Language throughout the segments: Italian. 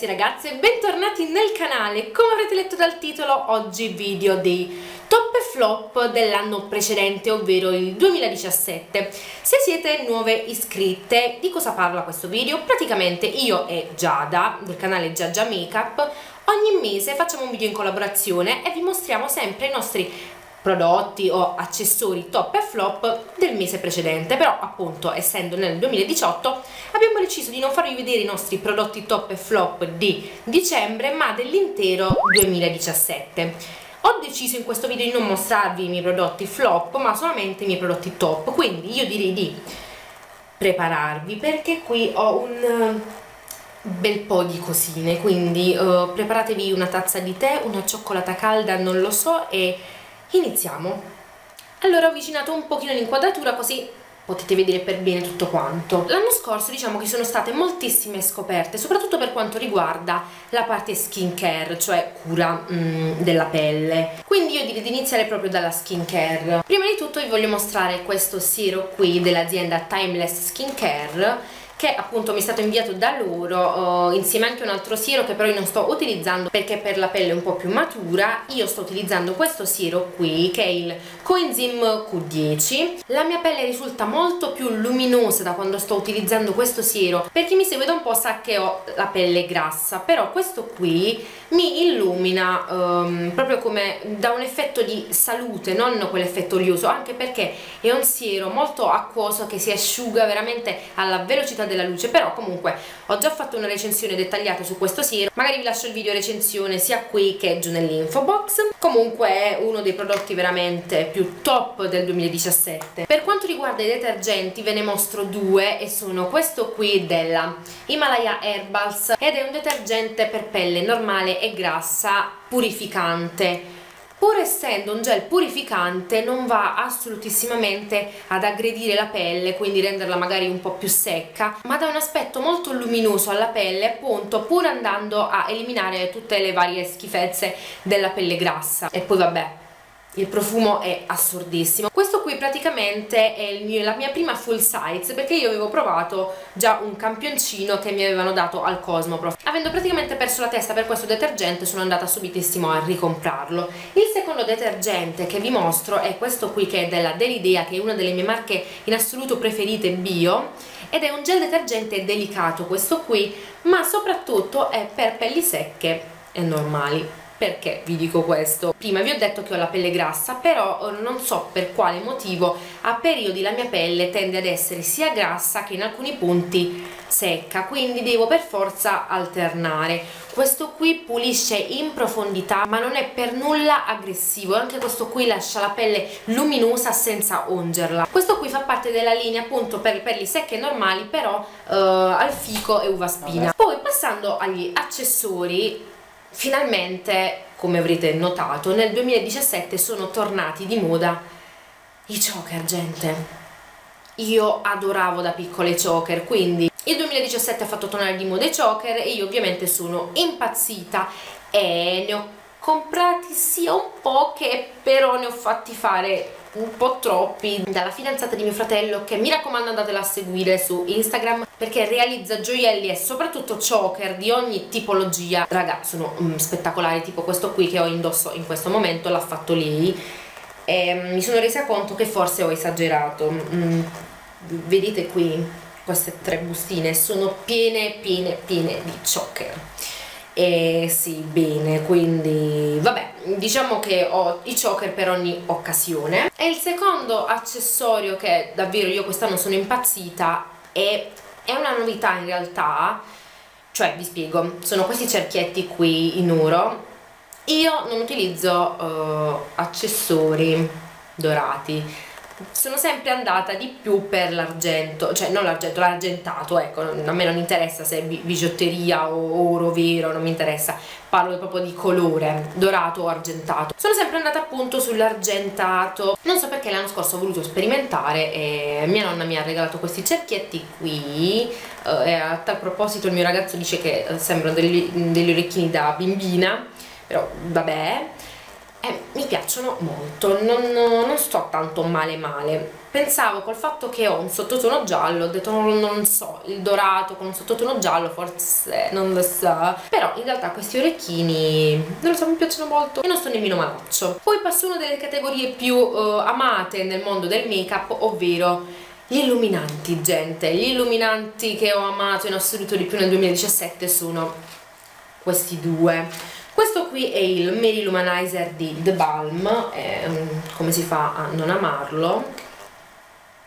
ragazzi e ragazze, bentornati nel canale. Come avrete letto dal titolo, oggi video dei top e flop dell'anno precedente, ovvero il 2017. Se siete nuove iscritte, di cosa parla questo video? Praticamente io e Giada, del canale Giagia Makeup, ogni mese facciamo un video in collaborazione e vi mostriamo sempre i nostri prodotti o accessori top e flop del mese precedente. Però appunto essendo nel 2018 abbiamo deciso di non farvi vedere i nostri prodotti top e flop di dicembre ma dell'intero 2017 ho deciso in questo video di non mostrarvi i miei prodotti flop ma solamente i miei prodotti top. Quindi io direi di prepararvi perché qui ho un bel po' di cosine. Quindi uh, preparatevi una tazza di tè, una cioccolata calda non lo so e iniziamo. Allora ho avvicinato un pochino l'inquadratura così potete vedere per bene tutto quanto. L'anno scorso diciamo che sono state moltissime scoperte soprattutto per quanto riguarda la parte skincare cioè cura mm, della pelle. Quindi io direi di iniziare proprio dalla skincare. Prima di tutto vi voglio mostrare questo siero qui dell'azienda Timeless Skincare che appunto mi è stato inviato da loro uh, insieme anche un altro siero che però io non sto utilizzando perché per la pelle un po' più matura io sto utilizzando questo siero qui che è il Coenzym Q10 la mia pelle risulta molto più luminosa da quando sto utilizzando questo siero per chi mi segue da un po' sa che ho la pelle grassa però questo qui mi illumina um, proprio come da un effetto di salute non quell'effetto olioso anche perché è un siero molto acquoso che si asciuga veramente alla velocità della luce però comunque ho già fatto una recensione dettagliata su questo siero. Magari vi lascio il video recensione sia qui che giù nell'info box. Comunque è uno dei prodotti veramente più top del 2017 per quanto riguarda i detergenti ve ne mostro due e sono questo qui della Himalaya Herbals ed è un detergente per pelle normale e grassa purificante pur essendo un gel purificante non va assolutissimamente ad aggredire la pelle quindi renderla magari un po' più secca ma dà un aspetto molto luminoso alla pelle appunto pur andando a eliminare tutte le varie schifezze della pelle grassa. E poi vabbè il profumo è assurdissimo. Questo qui praticamente è mio, la mia prima full size perché io avevo provato già un campioncino che mi avevano dato al Cosmoprof avendo praticamente perso la testa per questo detergente sono andata subitissimo a ricomprarlo. Il secondo detergente che vi mostro è questo qui che è della Delidea che è una delle mie marche in assoluto preferite bio ed è un gel detergente delicato questo qui ma soprattutto è per pelli secche e normali perché vi dico questo? Prima vi ho detto che ho la pelle grassa, però eh, non so per quale motivo a periodi la mia pelle tende ad essere sia grassa che in alcuni punti secca, quindi devo per forza alternare. Questo qui pulisce in profondità, ma non è per nulla aggressivo, anche questo qui lascia la pelle luminosa senza ungerla. Questo qui fa parte della linea appunto per pelli secche e normali, però eh, al fico e uva spina. Poi passando agli accessori, finalmente, come avrete notato, nel 2017 sono tornati di moda i choker, gente. Io adoravo da piccole choker, quindi il 2017 ha fatto tornare di moda i choker e io ovviamente sono impazzita e ne ho comprati sia un po' che però ne ho fatti fare un po' troppi dalla fidanzata di mio fratello che mi raccomando andatela a seguire su Instagram perché realizza gioielli e soprattutto choker di ogni tipologia. Raga sono um, spettacolari tipo questo qui che ho indosso in questo momento l'ha fatto lei. E um, mi sono resa conto che forse ho esagerato. Mm, vedete qui queste tre bustine sono piene piene piene di choker e sì bene quindi vabbè diciamo che ho i choker per ogni occasione. E il secondo accessorio che davvero io quest'anno sono impazzita è, è una novità in realtà cioè vi spiego sono questi cerchietti qui in oro io non utilizzo uh, accessori dorati sono sempre andata di più per l'argento, cioè non l'argento, l'argentato, ecco, a me non interessa se è bigiotteria o oro vero, non mi interessa, parlo proprio di colore, dorato o argentato. Sono sempre andata appunto sull'argentato, non so perché l'anno scorso ho voluto sperimentare e mia nonna mi ha regalato questi cerchietti qui eh, e a tal proposito il mio ragazzo dice che sembrano degli, degli orecchini da bimbina, però vabbè eh, mi piacciono molto, non, non, sto tanto male male. Pensavo col fatto che ho un sottotono giallo, ho detto non, non, so, il dorato con un sottotono giallo forse non lo so. Però in realtà questi orecchini, non lo so, mi piacciono molto e non sto nemmeno malaccio. Poi passo a una delle categorie più uh, amate nel mondo del make up, ovvero gli illuminanti, gente. Gli illuminanti che ho amato in assoluto di più nel 2017 sono questi due questo qui è il Mary Lumanizer di The Balm è, come si fa a non amarlo?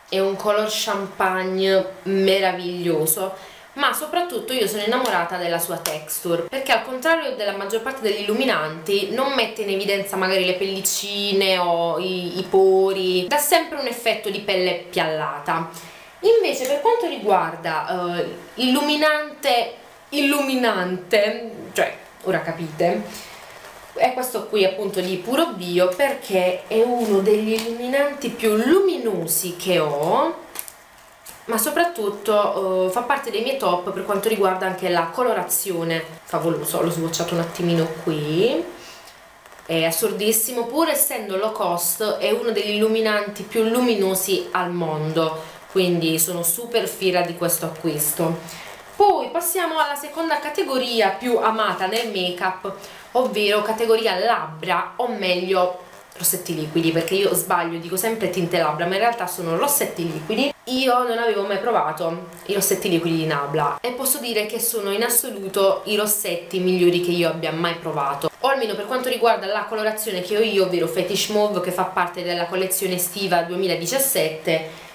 È un color champagne meraviglioso ma soprattutto io sono innamorata della sua texture perché al contrario della maggior parte degli illuminanti non mette in evidenza magari le pellicine o i, i pori dà sempre un effetto di pelle piallata. Invece per quanto riguarda uh, illuminante illuminante cioè ora capite? È questo qui appunto di puro bio perché è uno degli illuminanti più luminosi che ho ma soprattutto uh, fa parte dei miei top per quanto riguarda anche la colorazione. Favoloso, l'ho swatchato un attimino qui. È assurdissimo pur essendo low cost è uno degli illuminanti più luminosi al mondo. Quindi sono super fiera di questo acquisto poi passiamo alla seconda categoria più amata nel make up ovvero categoria labbra o meglio rossetti liquidi perché io sbaglio dico sempre tinte labbra ma in realtà sono rossetti liquidi. Io non avevo mai provato i rossetti liquidi di Nabla e posso dire che sono in assoluto i rossetti migliori che io abbia mai provato. O almeno per quanto riguarda la colorazione che ho io ovvero Fetish Mauve che fa parte della collezione estiva 2017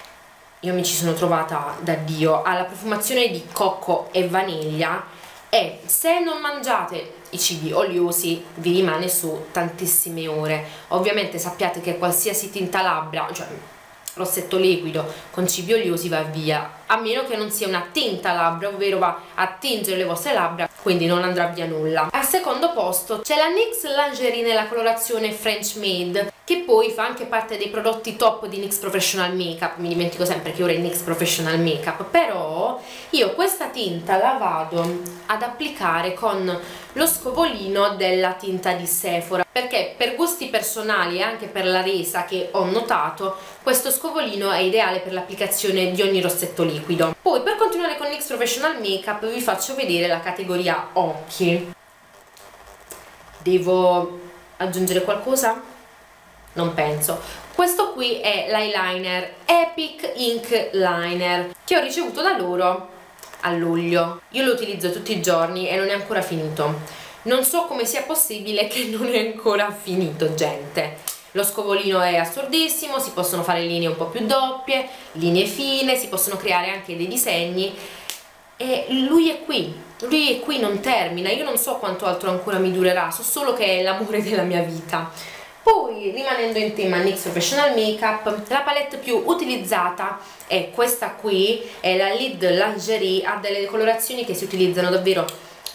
io mi ci sono trovata da Dio. Alla profumazione di cocco e vaniglia e se non mangiate i cibi oliosi vi rimane su tantissime ore. Ovviamente sappiate che qualsiasi tinta labbra cioè rossetto liquido con cibi oliosi va via a meno che non sia una tinta labbra ovvero va a tingere le vostre labbra quindi non andrà via nulla secondo posto c'è la NYX Lingerie nella colorazione French Made che poi fa anche parte dei prodotti top di NYX Professional Makeup. Mi dimentico sempre che ora è NYX Professional Makeup. Però io questa tinta la vado ad applicare con lo scovolino della tinta di Sephora perché per gusti personali e anche per la resa che ho notato questo scovolino è ideale per l'applicazione di ogni rossetto liquido. Poi per continuare con NYX Professional Makeup vi faccio vedere la categoria occhi devo aggiungere qualcosa? non penso. Questo qui è l'eyeliner Epic Ink Liner che ho ricevuto da loro a luglio. Io lo utilizzo tutti i giorni e non è ancora finito. Non so come sia possibile che non è ancora finito gente. Lo scovolino è assurdissimo si possono fare linee un po' più doppie linee fine si possono creare anche dei disegni. E lui è qui lui qui non termina io non so quanto altro ancora mi durerà so solo che è l'amore della mia vita. Poi rimanendo in tema NYX Professional Makeup la palette più utilizzata è questa qui è la Lid Lingerie ha delle colorazioni che si utilizzano davvero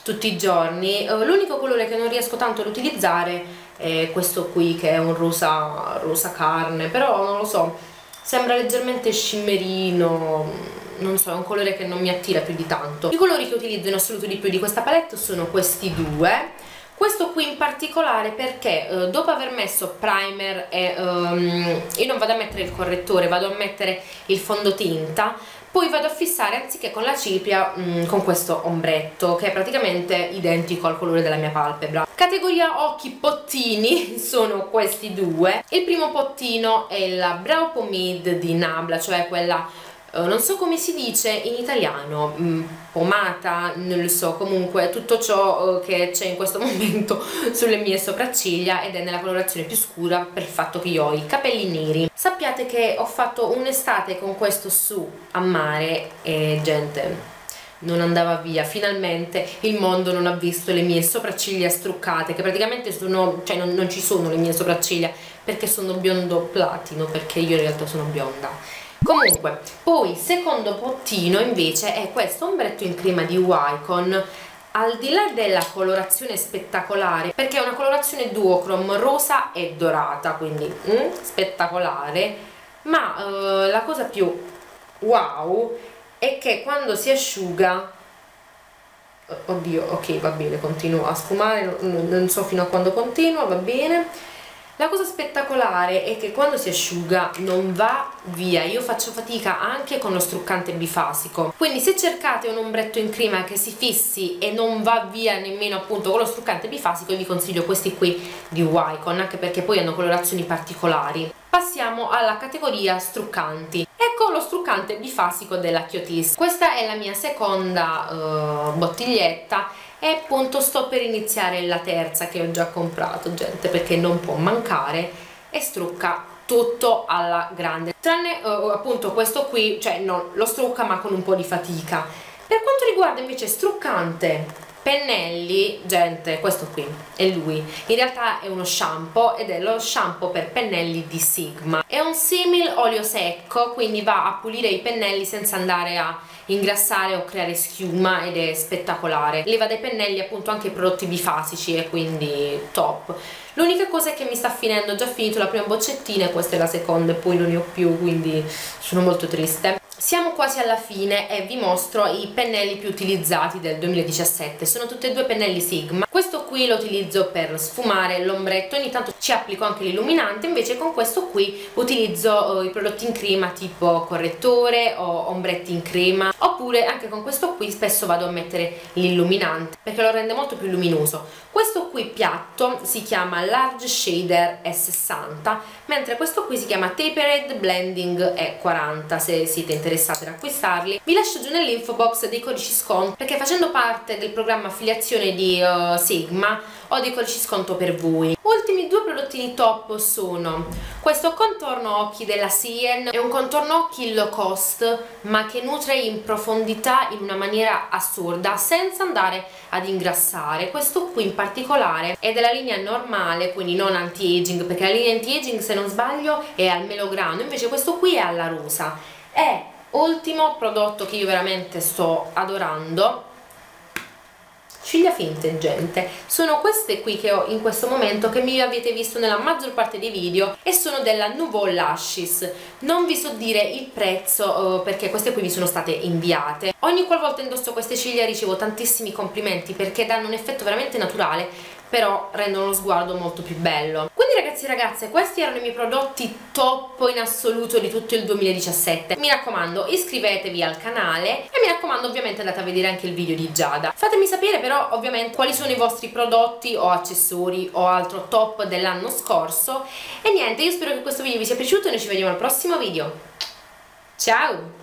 tutti i giorni. Uh, l'unico colore che non riesco tanto ad utilizzare è questo qui che è un rosa, rosa carne però non lo so sembra leggermente scimmerino non so, è un colore che non mi attira più di tanto. I colori che utilizzo in assoluto di più di questa palette sono questi due. Questo qui in particolare perché eh, dopo aver messo primer e um, io non vado a mettere il correttore vado a mettere il fondotinta poi vado a fissare anziché con la cipria mh, mm, con questo ombretto che è praticamente identico al colore della mia palpebra. Categoria occhi pottini sono questi due. Il primo pottino è la brow pomade di Nabla cioè quella eh, non so come si dice in italiano, mm, pomata, non lo so, comunque tutto ciò eh, che c'è in questo momento sulle mie sopracciglia ed è nella colorazione più scura per il fatto che io ho i capelli neri. Sappiate che ho fatto un'estate con questo su a mare e gente non andava via, finalmente il mondo non ha visto le mie sopracciglia struccate che praticamente sono, cioè non, non ci sono le mie sopracciglia perché sono biondo platino perché io in realtà sono bionda comunque poi secondo bottino invece è questo ombretto in crema di Wycon al di là della colorazione spettacolare perché è una colorazione duochrome rosa e dorata quindi mm, spettacolare ma uh, la cosa più wow è che quando si asciuga oddio ok va bene continua a sfumare non, non so fino a quando continua va bene la cosa spettacolare è che quando si asciuga non va via, io faccio fatica anche con lo struccante bifasico, quindi se cercate un ombretto in crema che si fissi e non va via nemmeno appunto con lo struccante bifasico vi consiglio questi qui di Wycon, anche perché poi hanno colorazioni particolari. Passiamo alla categoria struccanti. Ecco lo struccante bifasico della Kyotis. Questa è la mia seconda uh, bottiglietta e appunto sto per iniziare la terza che ho già comprato gente perché non può mancare e strucca tutto alla grande. Tranne uh, appunto questo qui cioè non lo strucca ma con un po' di fatica. Per quanto riguarda invece struccante pennelli gente questo qui è lui. In realtà è uno shampoo ed è lo shampoo per pennelli di Sigma. È un simil olio secco quindi va a pulire i pennelli senza andare a ingrassare o creare schiuma ed è spettacolare. Leva dai pennelli appunto anche prodotti bifasici e quindi top. L'unica cosa è che mi sta finendo ho già finito la prima boccettina e questa è la seconda e poi non ne ho più quindi sono molto triste siamo quasi alla fine e vi mostro i pennelli più utilizzati del 2017, sono tutti e due pennelli Sigma. Questo qui lo utilizzo per sfumare l'ombretto, ogni tanto ci applico anche l'illuminante, invece con questo qui utilizzo uh, i prodotti in crema tipo correttore o ombretti in crema, oppure anche con questo qui spesso vado a mettere l'illuminante perché lo rende molto più luminoso. Questo qui piatto si chiama Large Shader E60, mentre questo qui si chiama Tapered Blending E40 se siete interessati interessati ad acquistarli vi lascio giù nell'info box dei codici sconto perché facendo parte del programma affiliazione di uh, Sigma ho dei codici sconto per voi. Ultimi due prodottini top sono questo contorno occhi della Sien è un contorno occhi low cost ma che nutre in profondità in una maniera assurda senza andare ad ingrassare. Questo qui in particolare è della linea normale quindi non anti-aging perché la linea anti-aging se non sbaglio è al melograno invece questo qui è alla rosa. È ultimo prodotto che io veramente sto adorando. Ciglia finte gente sono queste qui che ho in questo momento che mi avete visto nella maggior parte dei video e sono della Nouveau Lashes. Non vi so dire il prezzo uh, perché queste qui mi sono state inviate. Ogni qualvolta indosso queste ciglia ricevo tantissimi complimenti perché danno un effetto veramente naturale però rendono lo sguardo molto più bello e ragazze questi erano i miei prodotti top in assoluto di tutto il 2017 mi raccomando iscrivetevi al canale e mi raccomando ovviamente andate a vedere anche il video di Giada. Fatemi sapere però ovviamente quali sono i vostri prodotti o accessori o altro top dell'anno scorso. E niente io spero che questo video vi sia piaciuto e noi ci vediamo al prossimo video. Ciao